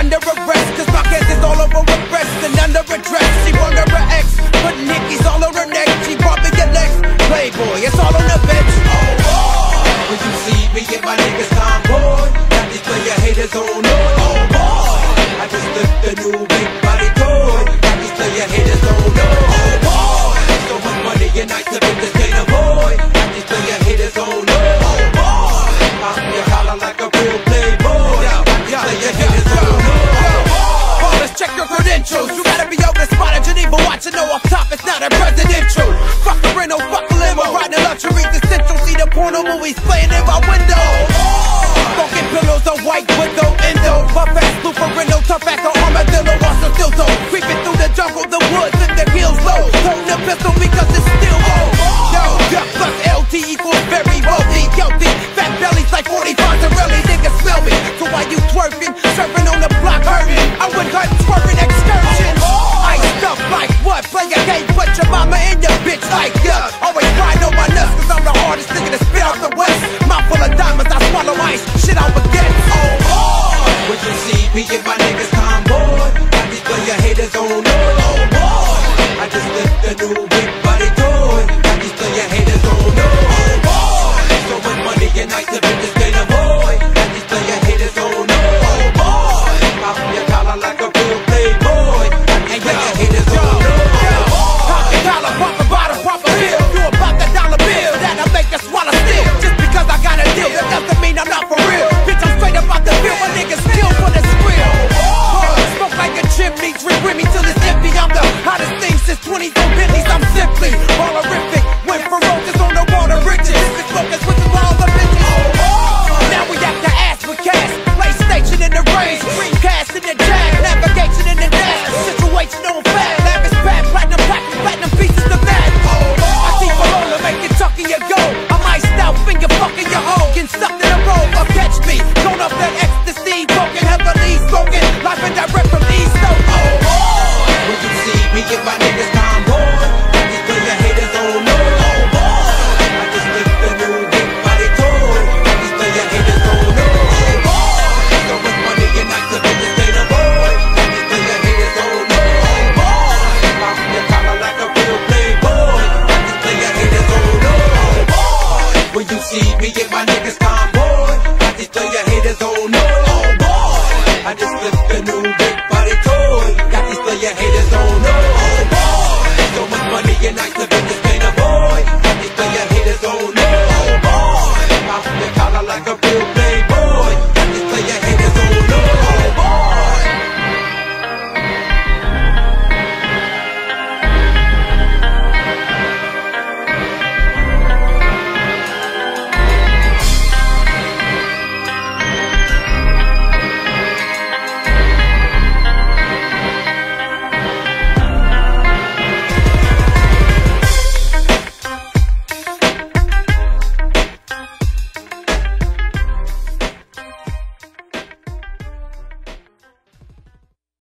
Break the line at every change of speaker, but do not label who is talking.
under arrest Cause pockets is all over her breast and under her dress. She wonder her ex, but Nicky's all over her neck. She probably your next playboy, it's all on the bitch. Oh, boy,
when you see me and my niggas convoy Got these player haters oh, on, oh, boy I just lift the new
news. You gotta be on the spot. I didn't even watch to know off top. It's not a presidential. Fuck the rental, fuck the limo. Riding luxury, the central. See the porno movies playing in my window. Broken pillows, a white window, endo. Buff ass, luferino, tough ass, armadillo, also still so. Creeping through the jungle, the world. Put your mama and your bitch like yeah. Always riding on my nuts, cause I'm the hardest nigga to spit out the west. Mouth full of diamonds, I swallow ice. Shit out
with niggas on no oh boy. I just flipped a new big body toy. Got these player haters on no oh boy. So much money and nice to be